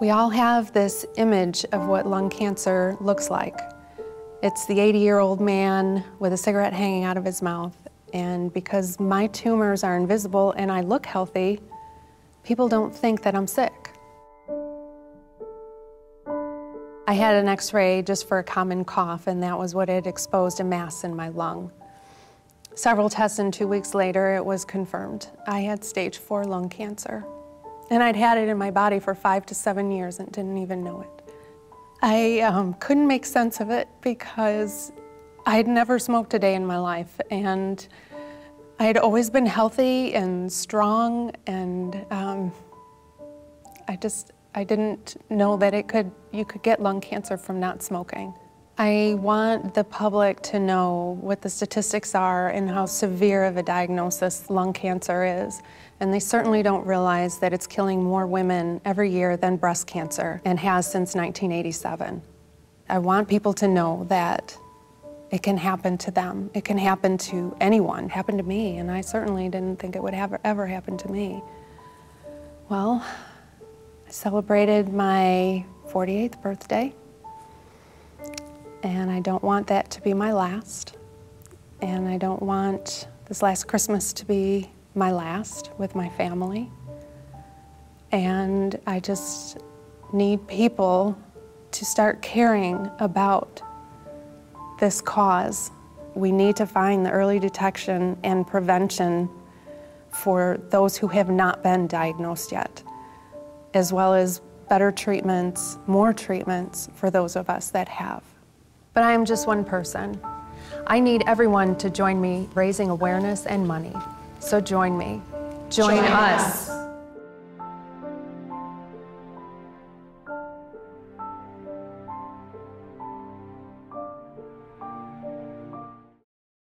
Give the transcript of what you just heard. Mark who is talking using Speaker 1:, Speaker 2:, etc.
Speaker 1: We all have this image of what lung cancer looks like. It's the 80-year-old man with a cigarette hanging out of his mouth. And because my tumors are invisible and I look healthy, people don't think that I'm sick. I had an x-ray just for a common cough, and that was what had exposed a mass in my lung. Several tests and two weeks later, it was confirmed. I had stage four lung cancer. And I'd had it in my body for five to seven years and didn't even know it. I um, couldn't make sense of it because I'd never smoked a day in my life and I had always been healthy and strong and um, I just, I didn't know that it could, you could get lung cancer from not smoking. I want the public to know what the statistics are and how severe of a diagnosis lung cancer is. And they certainly don't realize that it's killing more women every year than breast cancer and has since 1987. I want people to know that it can happen to them. It can happen to anyone. It happened to me, and I certainly didn't think it would ever, ever happen to me. Well, I celebrated my 48th birthday and I don't want that to be my last. And I don't want this last Christmas to be my last with my family. And I just need people to start caring about this cause. We need to find the early detection and prevention for those who have not been diagnosed yet, as well as better treatments, more treatments for those of us that have. But I am just one person. I need everyone to join me raising awareness and money. So join me. Join, join us. us.